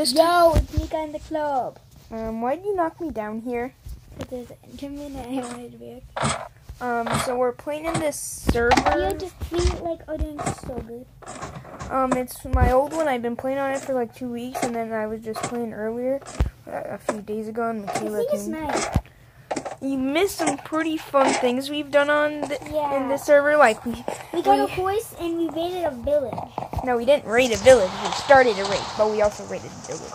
this Yo, it's Nika in the club. um, why did you knock me down here? There's give me a I wanted to be Um, so we're playing in this server. are just, like are doing so good. Um, it's my old one. I've been playing on it for like two weeks, and then I was just playing earlier, uh, a few days ago, and I Michaela think came. nice. You missed some pretty fun things we've done on the, Yeah. in this server. Like we, We got a we- horse and we raided a village. No, we didn't raid a village. We started a raid, but we also raided a village.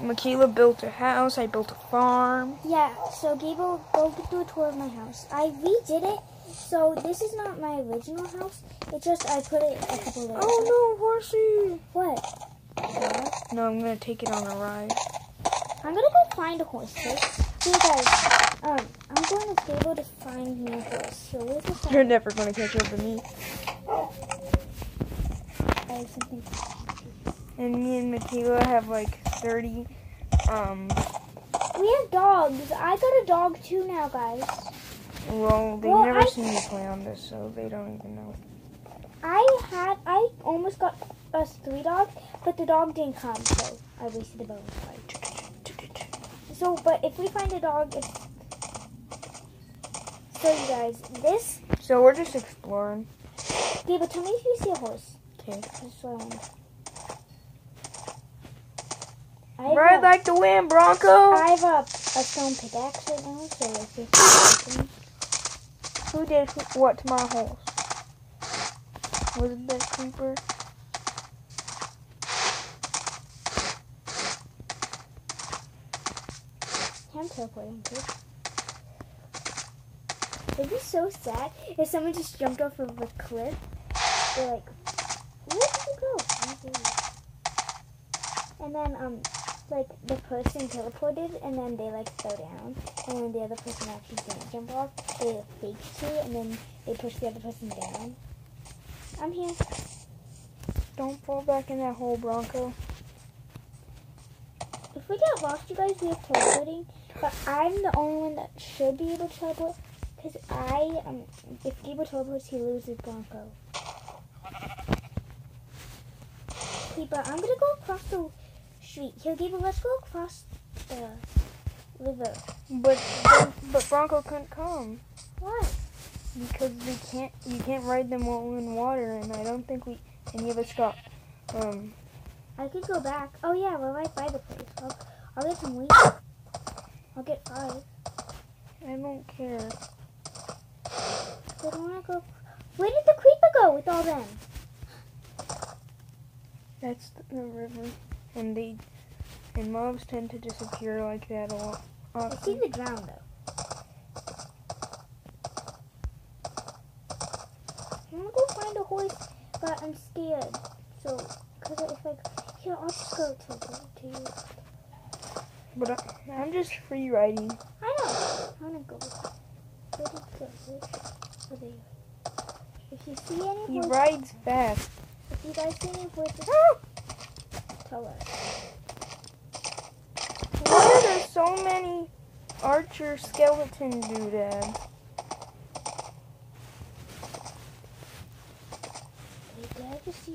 Michaela built a house. I built a farm. Yeah, so Gable, go do a tour of my house. I redid it, so this is not my original house. It's just I put it a couple layers. Oh no, horsey! What? No, I'm gonna take it on a ride. I'm gonna go find a horse, okay? You guys. Um, I'm going to Gable to find me a horse. So the farm? You're never gonna catch up to me. I have something. And me and Michaela have like 30. Um, We have dogs. I got a dog too now, guys. well, they've Well, never I- seen me play on this, so they don't even know. I had, I almost got us three dogs, but the dog didn't come, so I wasted a bonus fight. So, but if we find a dog, it's. So, you guys, this. So we're just exploring. Gable, tell me if you see a horse. Okay. That's what I want. I Ride a- like the wind, Bronco! I have a, a stone pickaxe right now, so let's see if it's working. Who did what to my horse? Was it that creeper? I'm teleporting too. It'd be so sad if someone just jumped off of a cliff. They're like, where did you go? Where did you-" And then, um, like, the person teleported, and then they, like, fell down. And then the other person actually didn't jump off. They faked to, and then they pushed the other person down. I'm here. Don't fall back in that hole, Bronco. If we get lost, you guys, we have teleporting. But I'm the only one that should be able to teleport. Because I, um, if Gable teleports, he loses Bronco. Okay, but I'm gonna go across the street. Here, Gable, let's go across the river. But but, but Bronco couldn't come Why? because we can't. You can't ride them while in water, and I don't think we any of us got. Um, I could go back. Oh yeah, we're right by the place. I'll, I'll get some wheat. I'll get five. I don't care. I don't wanna go. Where did the creeper go with all them? That's the river, and they and mobs tend to disappear like that a lot. I see the drown though. I'm gonna go find a horse, but I'm scared. So, cause if like, here I'll just go to you. But I, I'm just free riding. I know. I'm gonna go. Where did go? Where, go. If you see any He horses, rides fast. if you guys see any horses, ah! tell us. Why are there so many archer skeleton doodads? Did I just see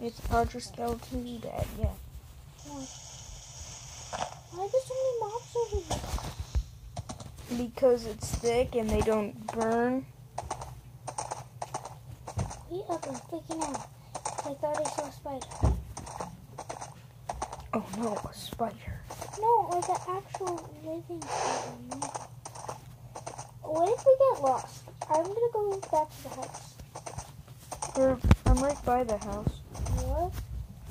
It's archer skeleton doodad, yeah. Why are there so many mobs over here? Because it's thick and they don't burn. Up, I'm freaking out. I thought I saw a spider. Oh no, a spider. No, like an actual living spider. What if we get lost? I'm gonna go back to the house. I'm right by the house. What?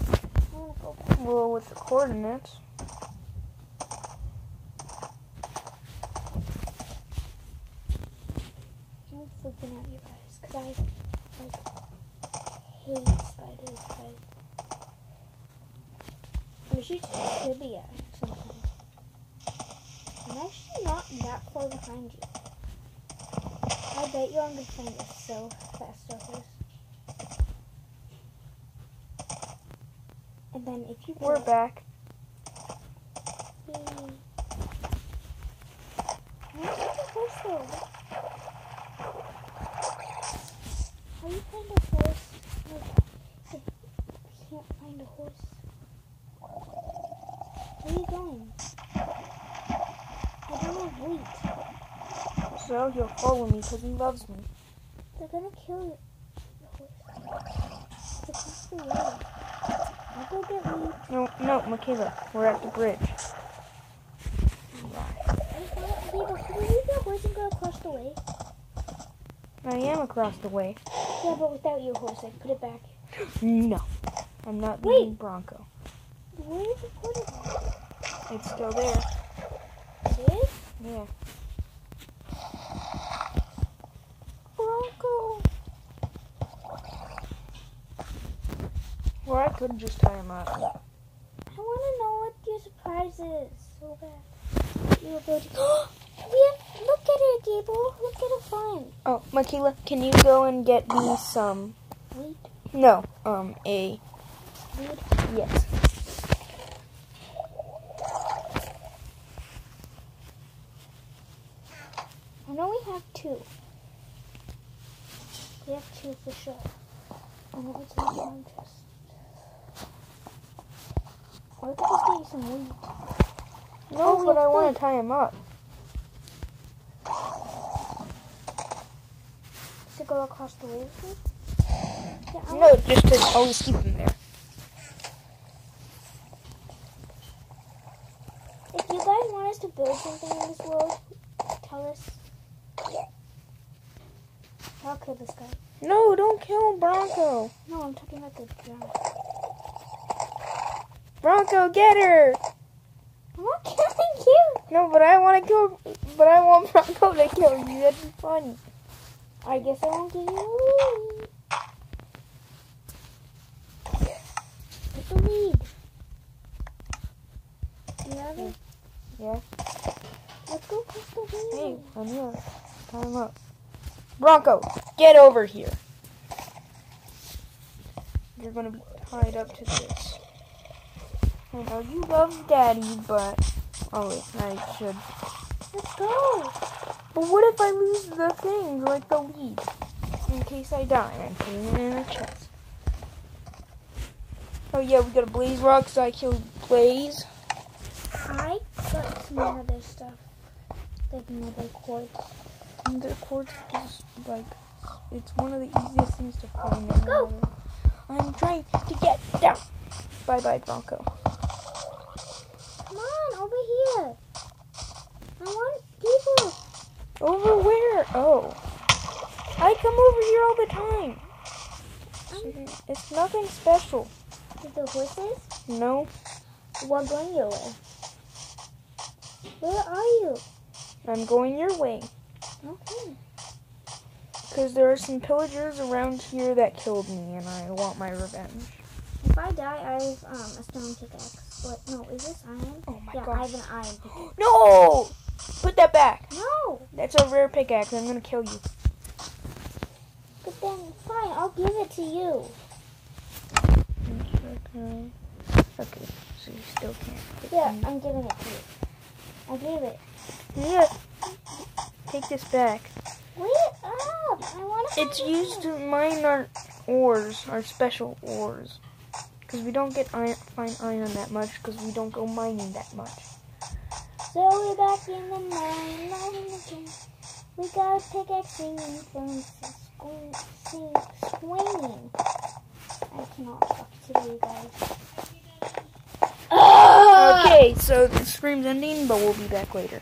I'm gonna go back. Well, with the coordinates. I'm out, you guys, because I like hate spiders. We should be at something. I'm actually not that far behind you. I bet you I'm gonna find it so fast over this. And then if you We're back. Yay. Where's the horse though? How you find a horse? Like, we can't find a horse. Where are you going? I don't have wheat. So he'll follow me because he loves me. They're gonna kill. The horse. It's across the way. I'll go get wheat. No, no, Michaela, we're at the bridge. Can you leave your horse and go across the way? I am across the way. Yeah, but without your horse, I put it back. No, I'm not Wait. leaving Bronco. Where did you it? It's still there. This? Yeah. Bronco. Or I could just tie him up. I want to know what your surprise is so bad. You were building. we have, look at it, Gable. Look at it fine. Oh, Michaela, can you go and get me some? Wheat, No, um, a wheat. yes. I know we have two. We have two for sure. And let me take one just. Or we could just get you some. No, Oh, but I want to tie him up. To go across the way with? Yeah, No, just to always oh, keep him there. If you guys want us to build something in this world, tell us. I'll kill this guy. No, don't kill Bronco. No, I'm talking about the guy. Bronco, get her. I'm not killing you. No, but I want to kill. But I want Bronco to kill you. That'd be funny. I guess I won't give you. Get the lead. You have it? Yeah. Let's go across the way. Hey, I'm here. Him up. Bronco, get over here. You're gonna be tied up to this. I know you love Daddy, but oh wait, I should. Let's go. But what if I lose the things like the lead? In case I die, I'm putting it in a chest. Oh yeah, we got a blaze rock, so I killed Blaze. I got some other stuff. Like another quartz. And the quartz is like, it's one of the easiest things to find. in Go. I'm trying to get down. Bye bye, Bronco. Over here. I want people. Over where? Oh. I come over here all the time. Mm-hmm. It's nothing special. The horses? No, We're going your way. Where are you? I'm going your way. Okay. Because there are some pillagers around here that killed me, and I want my revenge. If I die, I have um, a stone pickaxe. What? No, is this iron? Oh my yeah, I have an iron pickaxe. No! Put that back. No! That's a rare pickaxe. I'm gonna kill you. But then, fine, I'll give it to you. Okay. Okay, so you still can't. Yeah, me. I'm giving it to you. I gave it. Yeah. Take this back. Wait up! I want to. It's used to mine our ores, our special ores. Because we don't get iron, find iron that much because we don't go mining that much. So we're back in the mine, mining again. We got a pickaxe singing from swing, sing, swinging. I cannot talk to you guys. Okay, so the stream's ending, but we'll be back later.